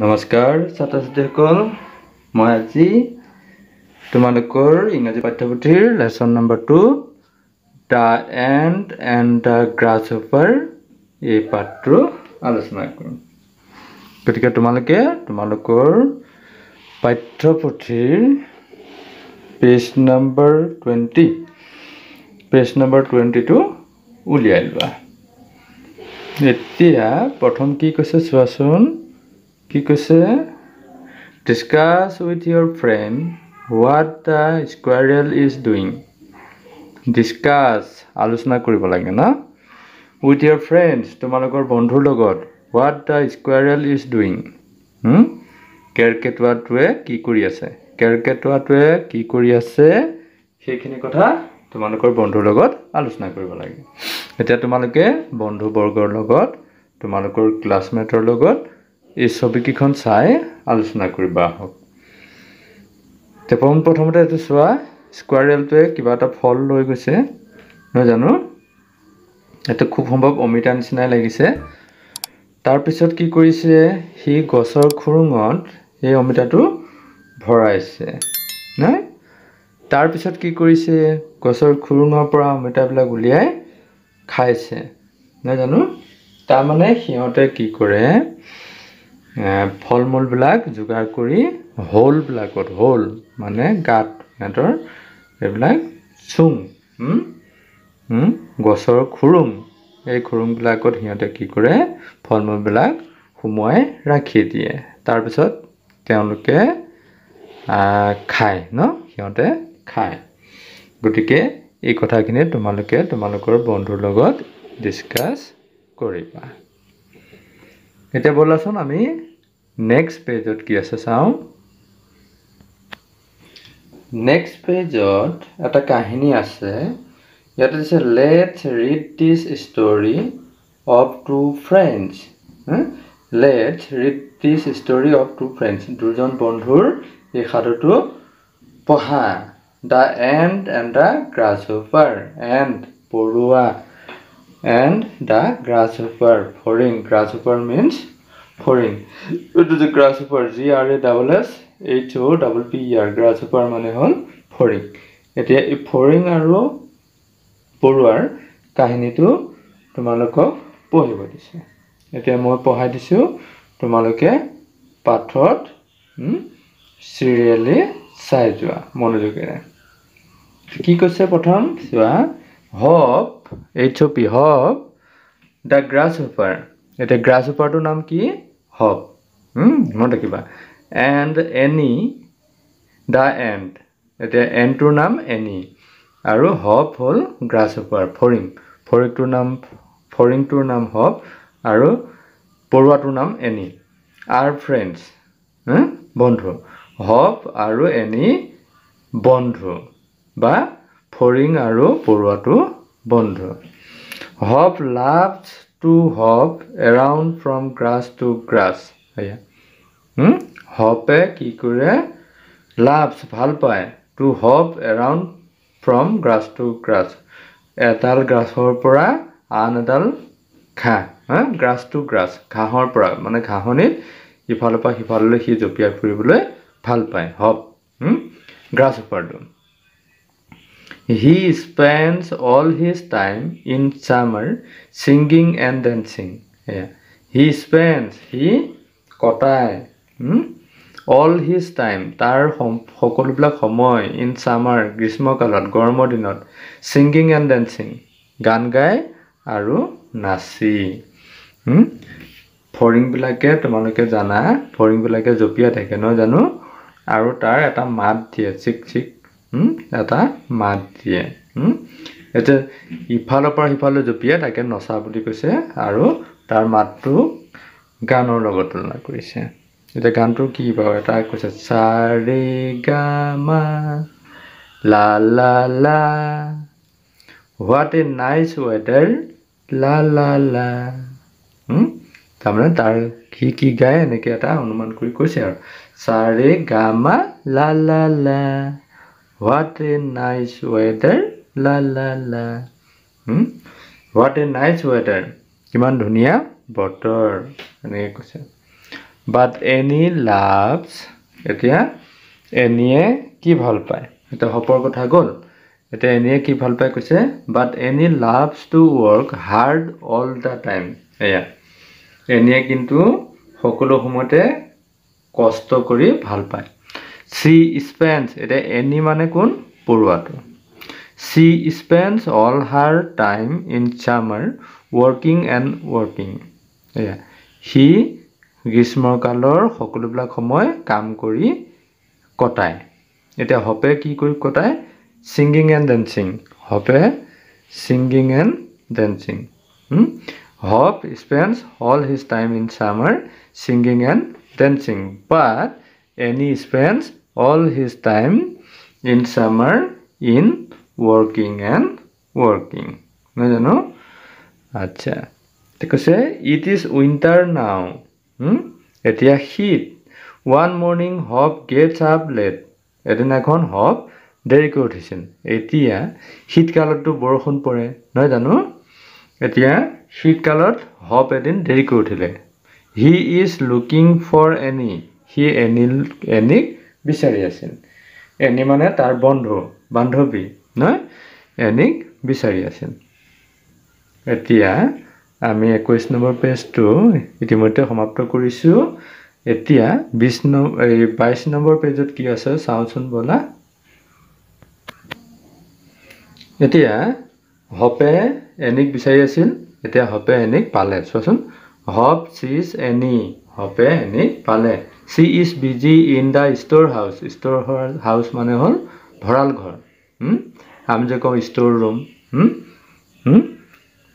নমস্কাৰ ছাত্ৰ ছাত্ৰীসকল মই আজি তোমালোকৰ ইংৰাজী পাঠ্যপুথিৰ lesson number two the ant and the grasshopper এই পাঠটো আলোচনা কৰিম গতিকে তোমালোকে তোমালোকৰ পাঠ্যপুথিৰ page number twenty page number টুৱেণ্টিটো উলিয়াই লোৱা। এতিয়া প্ৰথম কি কৈছে চোৱাচোন। কি কৈছে? Discuss with your friend what the squirrel is doing discuss আলোচনা কৰিব লাগে ন? উইথ ইয়ৰ ফ্ৰেণ্ডছ তোমালোকৰ বন্ধুৰ লগত what the squirrel is doing কেৰকেটুৱাটোৱে কি কৰি আছে? কেৰকেটুৱাটোৱে কি কৰি আছে? সেইখিনি কথা তোমালোকৰ বন্ধুৰ লগত আলোচনা কৰিব লাগে। এতিয়া তোমালোকে বন্ধুবৰ্গৰ লগত তোমালোকৰ ক্লাছমেটৰ লগত এই ছবিকেইখন চাই আলোচনা কৰিবা আহক। এতিয়া পোন প্ৰথমতে এইটো চোৱা স্কুৱাৰেলটোৱে কিবা এটা ফল লৈ গৈছে নহয় জানো? এইটো খুব সম্ভৱ অমিতা নিচিনাই লাগিছে। তাৰপিছত কি কৰিছে সি গছৰ খুৰুঙত সেই অমিতাটো ভৰাইছে নাই তাৰপিছত কি কৰিছে গছৰ খুৰুঙৰ পৰা অমিতাবিলাক উলিয়াই খাইছে নহয় জানো? তাৰমানে সিহঁতে কি কৰে ফল মূলবিলাক যোগাৰ কৰি হলবিলাকত হল মানে গাত সিহঁতৰ এইবিলাক চুং গছৰ খুৰুং এই খুৰুংবিলাকত সিহঁতে কি কৰে ফল মূলবিলাক সুমুৱাই ৰাখি দিয়ে। তাৰপিছত তেওঁলোকে খায় ন সিহঁতে খায়। গতিকে এই কথাখিনি তোমালোকে তোমালোকৰ বন্ধুৰ লগত ডিছকাছ কৰিবা। এতিয়া ব'লাচোন আমি নেক্সট পেজত কি আছে চাওঁ। নেক্সট পেজত এটা কাহিনী আছে। ইয়াতে দিছে let's read this story of two friends let's read this story of two friends দুজন বন্ধুৰ এই সাধুটো পঢ়া। The ant and the grasshopper and পৰুৱা। গ্ৰাছ হোপাৰ ফৰিং গ্ৰাছ হোপাৰ মিনছ ফৰিং এইটো যে grasshopper G R A double S H O' double P E R grasshopper মানে হ'ল ফৰিং এতিয়া এই ফৰিং আৰু পৰুৱাৰ কাহিনীটো তোমালোকক পঢ়িব দিছে। এতিয়া মই পঢ়াই দিছোঁ তোমালোকে পাঠত চিৰিয়েলি চাই যোৱা মনোযোগেৰে। কি কৈছে প্ৰথম? চোৱা hop H O' P hop the grasshopper এতিয়া গ্ৰাছ হোপাৰটোৰ নাম কি? হপ। মনত ৰাখিবা। এণ্ড এনি দ্য এণ্ড এতিয়া এণ্ডটোৰ নাম এনি আৰু হপ হ'ল গ্ৰাছ হোপাৰ ফৰিং। ফৰিংটোৰ নাম ফৰিংটোৰ নাম হপ আৰু পৰুৱাটোৰ নাম এনি আৰ ফ্ৰেণ্ডছ বন্ধু। হপ আৰু এনি বন্ধু বা ফৰিং আৰু পৰুৱাটো বন্ধু। Hop loves to hop around from grass to grass. এয়া। হপে কি কৰে? লাভছ ভাল পায়। To hop around from grass to grass. এডাল গ্ৰাছৰ পৰা আন এডাল ঘাঁহ গ্ৰাছ টু গ্ৰাছ। ঘাঁহৰ পৰা। মানে ঘাঁহনিত ইফালৰ পৰা সিফাললৈ সি জঁপিয়াই ফুৰিবলৈ ভাল পায়। হপ। গ্ৰাছ হোপাৰটো he spends all his time in summer singing and dancing এয়া হি স্পেণ্ডছ সি কটায়? অল হিজ টাইম তাৰ সকলোবিলাক সময় ইন চামাৰ গ্ৰীষ্মকালত গৰমৰ দিনত ছিংগিং এণ্ড ডেন্সিং গান গাই আৰু নাচি। ফৰিংবিলাকে তোমালোকে জানা ফৰিংবিলাকে জঁপিয়াই থাকে নহয় জানো? আৰু তাৰ এটা মাত দিয়ে চিক চিক এটা মাত দিয়ে এতিয়া ইফালৰ পৰা সিফালে জঁপিয়াই তাকে নচা বুলি কৈছে আৰু তাৰ মাতটো গানৰ লগত তুলনা কৰিছে। এতিয়া গানটো কি বাৰু? এটা কৈছে চা ৰে গা মা লা লা লা হোৱাট এ নাইচ ৱেডাৰ লা লা লা। তাৰমানে তাৰ সি কি গায় এনেকৈ এটা অনুমান কৰি কৈছে আৰু চা ৰে গা মা লা লা লা। হোৱাট এ নাইচ ৱেডাৰ লা লা লা হোৱাট এ নাইচ ৱেডাৰ কিমান ধুনীয়া বতৰ এনেকৈ কৈছে বাট এনি লাভছ এতিয়া এনিয়ে কি ভাল পায় এতিয়া হপৰ কথা গ'ল এতিয়া এনিয়ে কি ভাল পায় কৈছে but Annie loves to work hard all the time এয়া এনিয়ে কিন্তু সকলো সময়তে কষ্ট কৰি ভাল পায় চি স্পেন্স এতিয়া এনি মানে কোন? পৰুৱাটো she spends all her time in summer working and working এয়া। সি গ্ৰীষ্মকালৰ সকলোবিলাক সময় কাম কৰি কটায়। এতিয়া হপে কি কৰি কটায়? Singing and dancing হপে singing and dancing Hop spends all his time in summer singing and dancing but Annie spends all his time in summer in working and working নহয় জানো আচ্ছা কৈছে ইট ইজ উইণ্টাৰ নাও এতিয়া শীত one morning Hop gets up late এদিনাখন Hop দেৰিকৈ উঠিছিল এতিয়া শীতকালততো বৰষুণ পৰে। নহয় জানো এতিয়া শীতকালত হপ এদিন দেৰিকৈ উঠিলে he is looking for Annie she Annie Inc বিচাৰি আছিল। এনি মানে তাৰ বন্ধু বান্ধৱী নহয় এনিক বিচাৰি আছিল। এতিয়া আমি একৈছ নম্বৰ পেজটো ইতিমধ্যে সমাপ্ত কৰিছোঁ। এতিয়া বিছ নম্বৰ এই বাইছ নম্বৰ পেজত কি আছে চাওঁচোন ব'লা। এতিয়া হপে এনিক বিচাৰি আছিল। এতিয়া হপে এনিক পালে। চোৱাচোন হপ চিজ এনি হপে এনিক পালে। She is busy in the store house. Store house মানে হ'ল ভঁৰাল ঘৰ। আমি যে কওঁ ষ্ট'ৰ ৰুম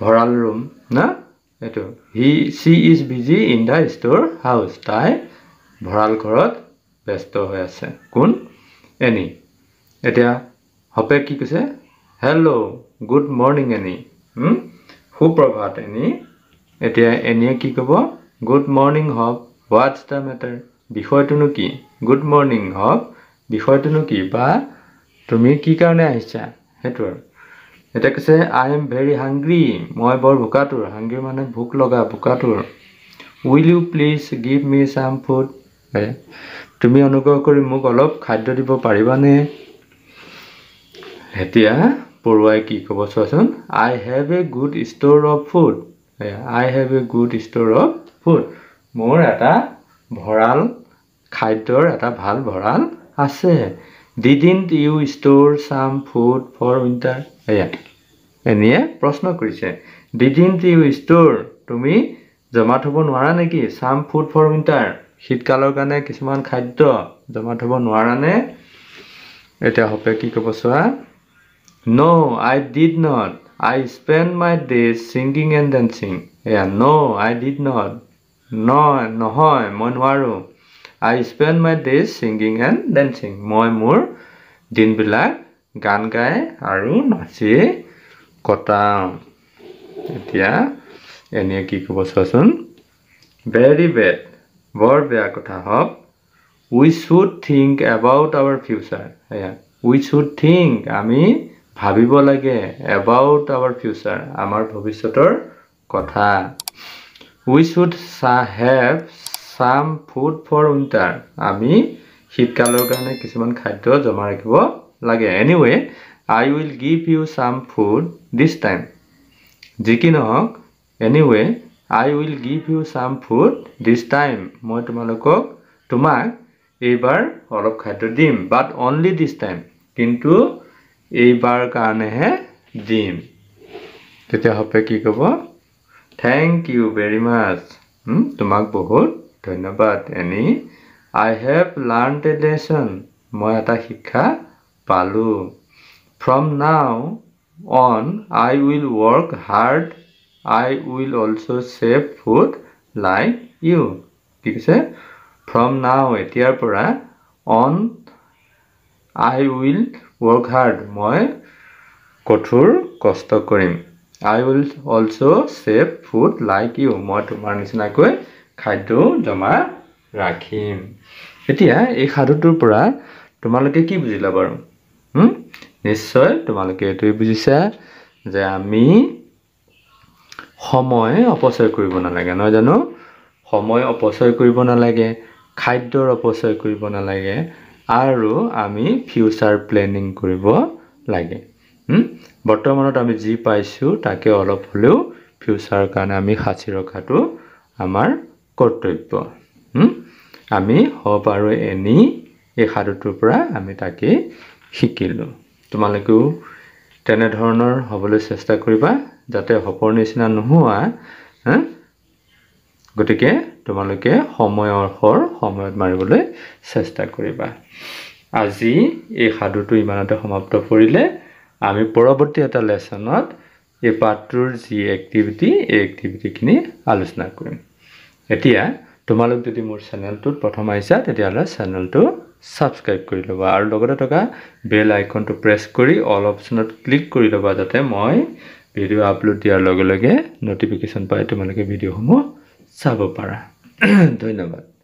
ভঁৰাল ৰুম না? এইটো। He she is busy in the store house. তাই ভঁৰাল ঘৰত ব্যস্ত হৈ আছে। কোন? এনি। এতিয়া হপে কি কৈছে? Hello' good morning Annie. সুপ্ৰভাত এনি। এতিয়া এনিয়ে কি ক'ব? Good morning Hop. What's the matter? বিষয়টোনো কি? গুড মৰ্ণিং হপ বিষয়টোনো কি? বা তুমি কি কাৰণে আহিছা? সেইটো আৰু। এতিয়া কৈছে আই এম ভেৰি হাংগ্ৰি মই বৰ বোকাটোৰ হাংগ্ৰি মানে ভোক লগা বোকাটোৰ। Will you please give me some food তুমি অনুগ্ৰহ কৰি মোক অলপ খাদ্য দিব পাৰিবানে? এতিয়া পৰুৱাই কি ক'ব চোৱাচোন? I have a good store of food I have a good store of food মোৰ এটা ভঁৰাল খাদ্যৰ এটা ভাল ভঁৰাল আছে। Didn't you store some food for winter. এয়া। এনিয়ে প্ৰশ্ন কৰিছে। ডিডিণ্ট ইউ ষ্ট'ৰ তুমি জমা থ'ব নোৱাৰা নেকি? চাম ফুড ফৰ উইণ্টাৰ। শীতকালৰ কাৰণে কিছুমান খাদ্য জমা থ'ব নোৱাৰানে এতিয়া হপে কি ক'ব চোৱা? No' I did not I spend my days singing and dancing এয়া ন' আই ডিড নট নহয় মই নোৱাৰোঁ। I spend my days singing and dancing মই মোৰ দিনবিলাক গান গাই আৰু নাচি কটাওঁ এতিয়া এনেই কি ক'ব চোৱাচোন ভেৰি বেড বৰ বেয়া কথা হওক we should think about our future সেয়া উই শ্বুড থিংক আমি ভাবিব লাগে এবাউট আৱাৰ ফিউচাৰ আমাৰ ভৱিষ্যতৰ কথা উই শ্বুড চা have some food for winter. আমি শীতকালৰ কাৰণে কিছুমান খাদ্য জমা ৰাখিব লাগে। Anyway I will give you some food this time যি কি নহওক anyway I will give you some food this time মই তোমালোকক তোমাক এইবাৰ অলপ খাদ্য দিম বাট অনলি দিছ টাইম কিন্তু এইবাৰ কাৰণেহে দিম। তেতিয়া হপে কি ক'ব? থেংক ইউ ভেৰি মাছ তোমাক বহুত ধন্যবাদ Annie. I have learn a lesson মই এটা শিক্ষা পালোঁ। From now on I will work hard I will also' save food like you কি কৈছে? ফ্ৰম নাও এতিয়াৰ পৰা on I will work hard মই কঠোৰ কষ্ট কৰিম। I will also' save food like you মই তোমাৰ নিচিনাকৈ খাদ্যও জমা ৰাখিম। এতিয়া এই সাধুটোৰ পৰা তোমালোকে কি বুজিলা বাৰু? নিশ্চয় তোমালোকে এইটোৱে বুজিছা যে আমি সময় অপচয় কৰিব নালাগে নহয় জানো? সময় অপচয় কৰিব নালাগে খাদ্যৰ অপচয় কৰিব নালাগে আৰু আমি ফিউচাৰ প্লেনিং কৰিব লাগে? বৰ্তমানত আমি যি পাইছোঁ তাকে অলপ হ'লেও ফিউচাৰৰ কাৰণে আমি সাঁচি ৰখাটো আমাৰ কৰ্তব্য? আমি হব আৰু এনি এই সাধুটোৰ পৰা আমি তাকেই শিকিলোঁ তোমালোকেও তেনেধৰণৰ হ'বলৈ চেষ্টা কৰিবা যাতে সপৰ নিচিনা নোহোৱা? গতিকে তোমালোকে সময়ৰ সময়ত মাৰিবলৈ চেষ্টা কৰিবা আজি এই সাধুটো ইমানতে সমাপ্ত কৰিলে আমি পৰৱৰ্তী এটা লেচনত এই পাঠটোৰ যি এক্টিভিটি এই এক্টিভিটিখিনি আলোচনা কৰিম এতিয়া তোমালোক যদি মোৰ চেনেলটোত প্ৰথম আহিছা তেতিয়াহ'লে চেনেলটো ছাবস্ক্ৰাইব কৰি ল'বা আৰু লগতে থকা বেল আইকনটো প্ৰেছ কৰি অল অপশ্যনত ক্লিক কৰি ল'বা যাতে মই ভিডিঅ' আপলোড দিয়াৰ লগে লগে ন'টিফিকেশ্যন পাই তোমালোকে ভিডিঅ'সমূহ চাব পাৰা। ধন্যবাদ।